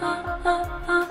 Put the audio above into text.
啊啊啊。